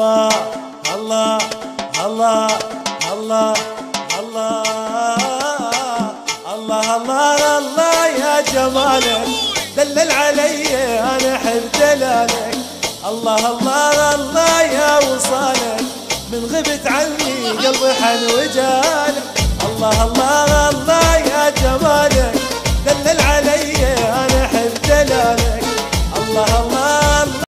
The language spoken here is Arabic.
الله الله الله الله الله الله الله الله يا جمالك دلل علي أنا احب دلالك الله الله الله يا وصالك من غبت عني قلبي حن وجالك. الله الله